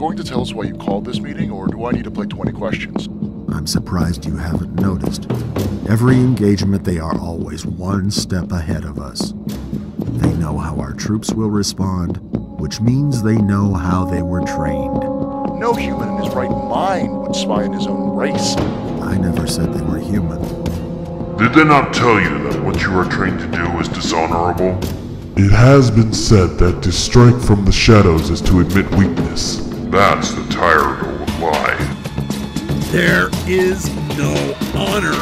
going to tell us why you called this meeting, or do I need to play 20 questions? I'm surprised you haven't noticed. Every engagement, they are always one step ahead of us. They know how our troops will respond, which means they know how they were trained. No human in his right mind would spy on his own race. I never said they were human. Did they not tell you that what you are trained to do is dishonorable? It has been said that to strike from the shadows is to admit weakness. That's the tired old lie. There is no honor.